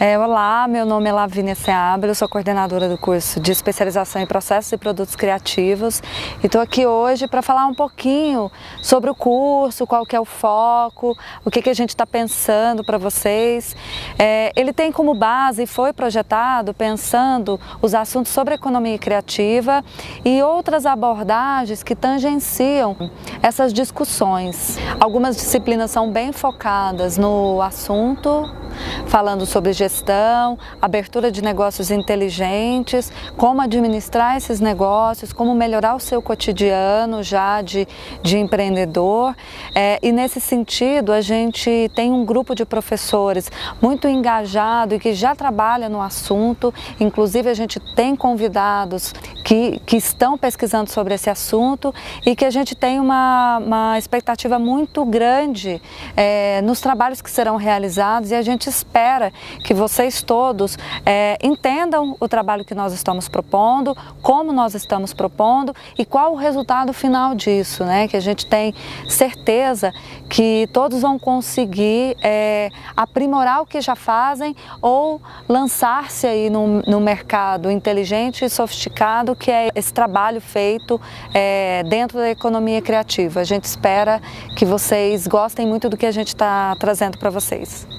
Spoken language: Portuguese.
É, olá, meu nome é Lavínia Seabra, eu sou coordenadora do curso de especialização em processos e produtos criativos e estou aqui hoje para falar um pouquinho sobre o curso, qual que é o foco, o que, que a gente está pensando para vocês. É, ele tem como base e foi projetado pensando os assuntos sobre economia criativa e outras abordagens que tangenciam essas discussões. Algumas disciplinas são bem focadas no assunto, falando sobre gestão, abertura de negócios inteligentes, como administrar esses negócios, como melhorar o seu cotidiano já de, de empreendedor. É, e nesse sentido, a gente tem um grupo de professores muito engajado e que já trabalha no assunto, inclusive a gente tem convidados que, que estão pesquisando sobre esse assunto e que a gente tem uma, uma expectativa muito grande é, nos trabalhos que serão realizados e a gente espera que vocês todos é, entendam o trabalho que nós estamos propondo, como nós estamos propondo e qual o resultado final disso, né? Que a gente tem certeza que todos vão conseguir é, aprimorar o que já fazem ou lançar-se aí no, no mercado inteligente e sofisticado que é esse trabalho feito é, dentro da economia criativa. A gente espera que vocês gostem muito do que a gente está trazendo para vocês.